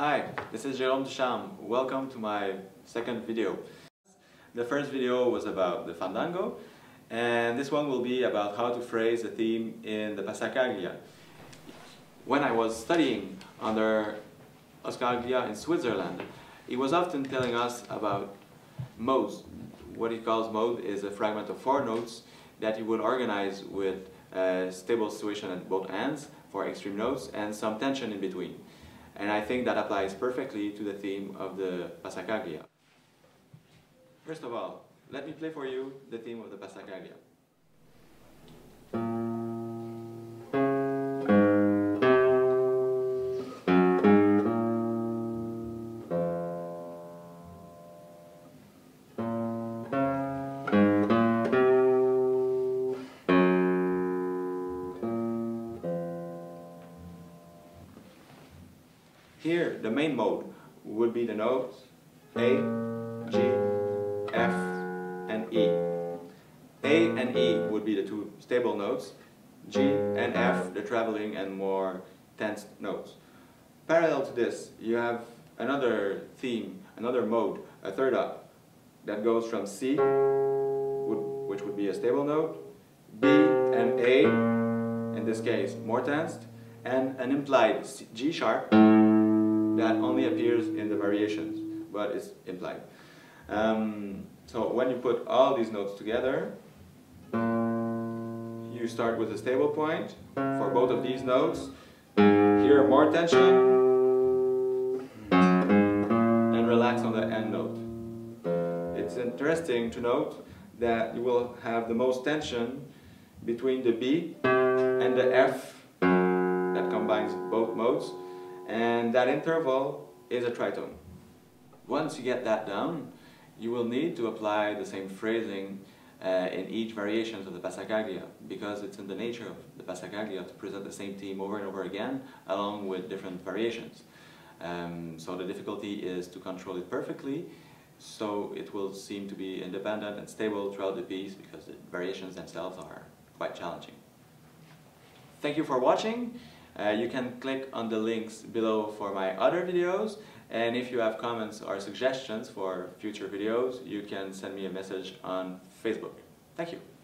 Hi, this is Jérôme Ducharme. Welcome to my second video. The first video was about the Fandango and this one will be about how to phrase a theme in the Passacaglia. When I was studying under Oscar Ghiglia in Switzerland, he was often telling us about modes. What he calls mode is a fragment of four notes that he would organize with a stable situation at both ends for extreme notes and some tension in between. And I think that applies perfectly to the theme of the Passacaglia. First of all, let me play for you the theme of the Passacaglia. Here, the main mode would be the notes A, G, F, and E. A and E would be the two stable notes, G and F, the traveling and more tense notes. Parallel to this, you have another theme, another mode, a third up, that goes from C, which would be a stable note, B and A, in this case more tensed, and an implied G sharp, that only appears in the variations, but it's implied. Um, so when you put all these notes together, you start with a stable point for both of these notes. Here more tension, and relax on the end note. It's interesting to note that you will have the most tension between the B and the F that combines both modes and that interval is a tritone. Once you get that down, you will need to apply the same phrasing uh, in each variations of the Passacaglia because it's in the nature of the Passacaglia to present the same theme over and over again along with different variations. Um, so the difficulty is to control it perfectly so it will seem to be independent and stable throughout the piece because the variations themselves are quite challenging. Thank you for watching. Uh, you can click on the links below for my other videos and if you have comments or suggestions for future videos you can send me a message on Facebook. Thank you.